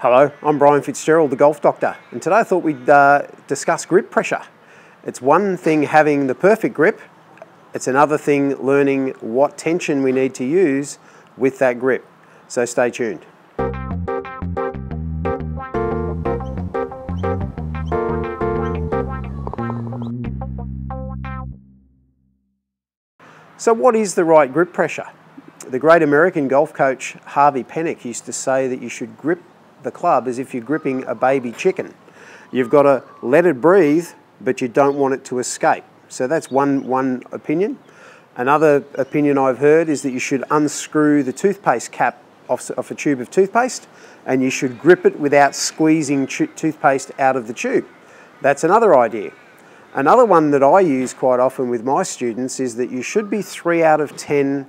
Hello, I'm Brian Fitzgerald, the Golf Doctor, and today I thought we'd uh, discuss grip pressure. It's one thing having the perfect grip, it's another thing learning what tension we need to use with that grip. So stay tuned. So what is the right grip pressure? The great American golf coach Harvey Penick used to say that you should grip the club as if you're gripping a baby chicken. You've got to let it breathe, but you don't want it to escape. So that's one, one opinion. Another opinion I've heard is that you should unscrew the toothpaste cap off, off a tube of toothpaste and you should grip it without squeezing toothpaste out of the tube. That's another idea. Another one that I use quite often with my students is that you should be 3 out of 10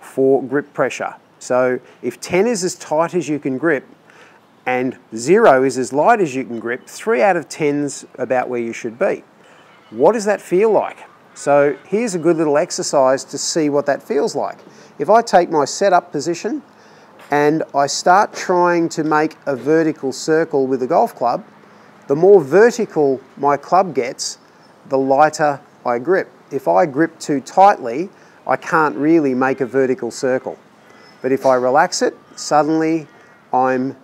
for grip pressure. So if 10 is as tight as you can grip, and zero is as light as you can grip, three out of 10's about where you should be. What does that feel like? So here's a good little exercise to see what that feels like. If I take my setup position and I start trying to make a vertical circle with a golf club, the more vertical my club gets, the lighter I grip. If I grip too tightly, I can't really make a vertical circle. But if I relax it, suddenly I'm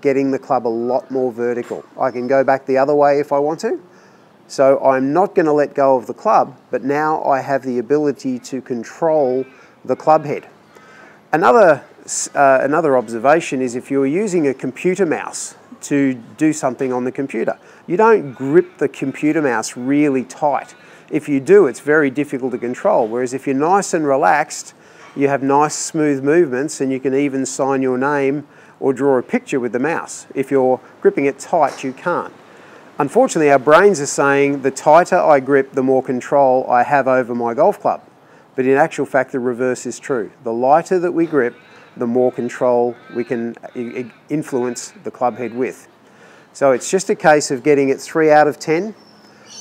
getting the club a lot more vertical. I can go back the other way if I want to. So I'm not going to let go of the club, but now I have the ability to control the club head. Another, uh, another observation is if you're using a computer mouse to do something on the computer, you don't grip the computer mouse really tight. If you do, it's very difficult to control. Whereas if you're nice and relaxed, you have nice smooth movements and you can even sign your name or draw a picture with the mouse. If you're gripping it tight, you can't. Unfortunately, our brains are saying the tighter I grip, the more control I have over my golf club. But in actual fact, the reverse is true. The lighter that we grip, the more control we can influence the club head with. So it's just a case of getting it 3 out of 10.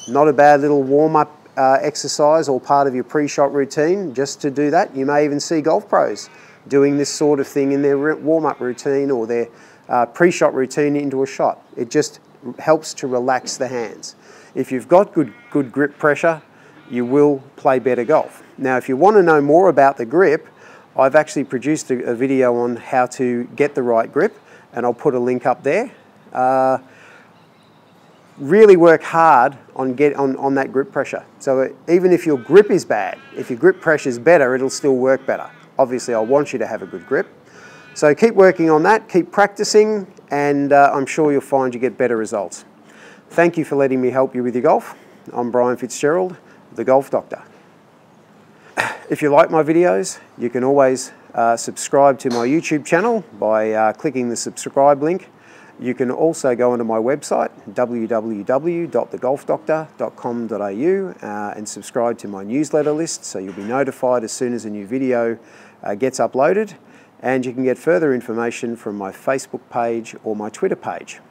Not a bad little warm-up uh, exercise or part of your pre-shot routine just to do that. You may even see golf pros doing this sort of thing in their warm-up routine or their uh, pre-shot routine into a shot. It just helps to relax the hands. If you've got good, good grip pressure, you will play better golf. Now, if you want to know more about the grip, I've actually produced a, a video on how to get the right grip, and I'll put a link up there. Uh, really work hard on, get, on, on that grip pressure. So even if your grip is bad, if your grip pressure is better, it'll still work better. Obviously, I want you to have a good grip. So keep working on that, keep practicing, and uh, I'm sure you'll find you get better results. Thank you for letting me help you with your golf. I'm Brian Fitzgerald, the Golf Doctor. If you like my videos, you can always uh, subscribe to my YouTube channel by uh, clicking the subscribe link. You can also go onto my website, www.thegolfdoctor.com.au uh, and subscribe to my newsletter list so you'll be notified as soon as a new video uh, gets uploaded and you can get further information from my Facebook page or my Twitter page.